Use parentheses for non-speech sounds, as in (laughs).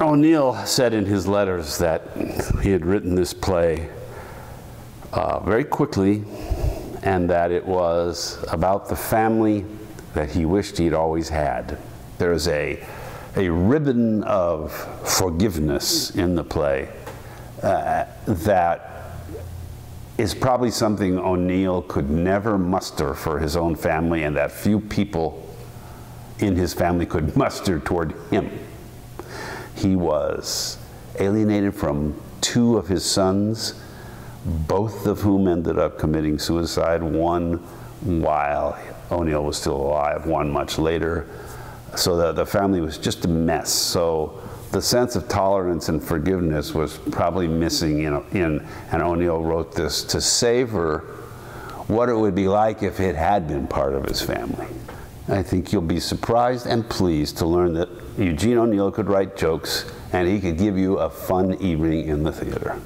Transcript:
O'Neill said in his letters that he had written this play uh, very quickly and that it was about the family that he wished he'd always had. There's a, a ribbon of forgiveness in the play uh, that is probably something O'Neill could never muster for his own family and that few people in his family could (laughs) muster toward him. He was alienated from two of his sons, both of whom ended up committing suicide, one while O'Neill was still alive, one much later. So the, the family was just a mess. So the sense of tolerance and forgiveness was probably missing in, in and O'Neill wrote this to savor what it would be like if it had been part of his family. I think you'll be surprised and pleased to learn that Eugene O'Neill could write jokes and he could give you a fun evening in the theater.